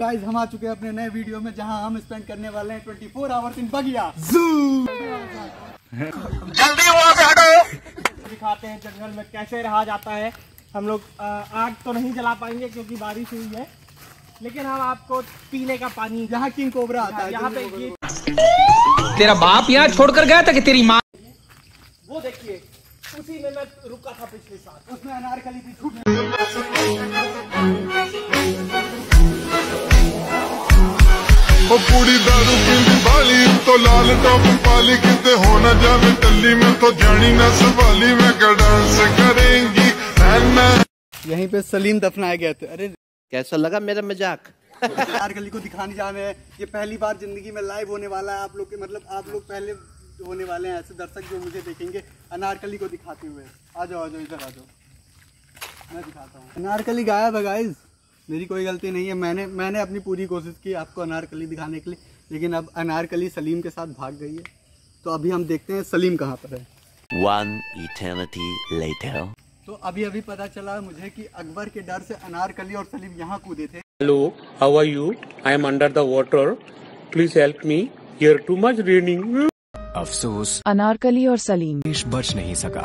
Guys हम आ चुके हैं अपने नए वीडियो में जहाँ हम स्पेंड करने वाले हैं 24 आवर्स इन बगिया जल्दी वहाँ से हटो। दिखाते हैं जंगल में कैसे रहा जाता है। हम लोग आग तो नहीं जला पाएँगे क्योंकि बारिश हुई है। लेकिन हम आपको पीने का पानी यहाँ किंग कोबरा आता है यहाँ पे तेरा बाप यहाँ छोड़कर गया था कि तेरी माँ वो देखिए उसी में मैं रुका था पिछले साल। उसमें अनारकली भी छूट ਉਹ ਕੁੜੀ ਦਾਰੂ ਪੀਂਦੀ ਵਾਲੀ ਤੋਂ ਲਾਲ ਟੌਪ ਪਾਲੀ ਕਿਤੇ ਹੋ ਨਾ ਜਾਵੇ ਟੱਲੀ ਮੈਂ ਤੋਂ ਜਾਣੀ ਨਾ ਸੰਭਾਲੀ ਮੈਂ ਕਿਹਾ ਡਾਂਸ ਕਰੇਂਗੀ ਐਨਾ यहीं पे सलीम दफनाए गए थे अरे कैसा लगा मेरा मजाक अनारकली को दिखाने जा रहे हैं ये पहली बार जिंदगी में लाइव होने वाला है आप लोग के मतलब आप लोग पहले होने वाले हैं ऐसे दर्शक जो मुझे देखेंगे अनारकली को दिखाते हुए आ जाओ आ जाओ इधर आ जाओ मैं दिखाता हूँ अनारकली गायब है गाइस मेरी कोई गलती नहीं है मैंने मैंने अपनी पूरी कोशिश की आपको अनारकली दिखाने के लिए लेकिन अब अनारकली सलीम के साथ भाग गई है तो अभी हम देखते हैं सलीम कहाँ पर है One eternity later. तो अभी अभी पता चला मुझे कि अकबर के डर से अनारकली और सलीम यहाँ कूदे थे Hello, how are you? I am under the water. Please help me. Here too much raining. अफसोस अनारकली और सलीम बच नहीं सका